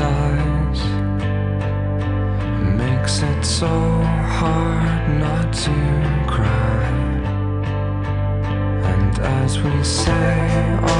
stars makes it so hard not to cry. And as we say,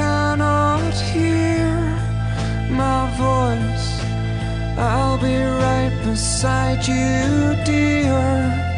cannot hear my voice, I'll be right beside you, dear.